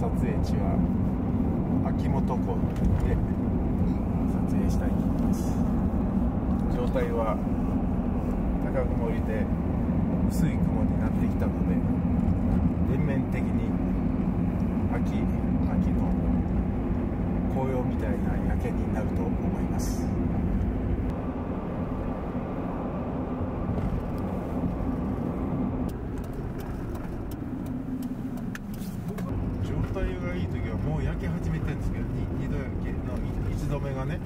撮影地は秋元湖で撮影したいと思います。状態は高曇りで薄い雲になってきたので全面的に秋秋の紅葉みたいな夜景になると思います。焼け始めてるんですけど2度焼けの一度目がね。